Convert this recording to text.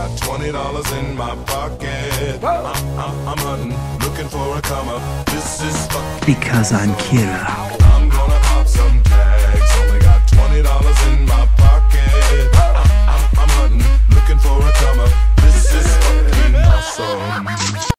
got Twenty dollars in my pocket. I, I, I'm hunting, looking for a come up. This is fuck. Because I'm Kira.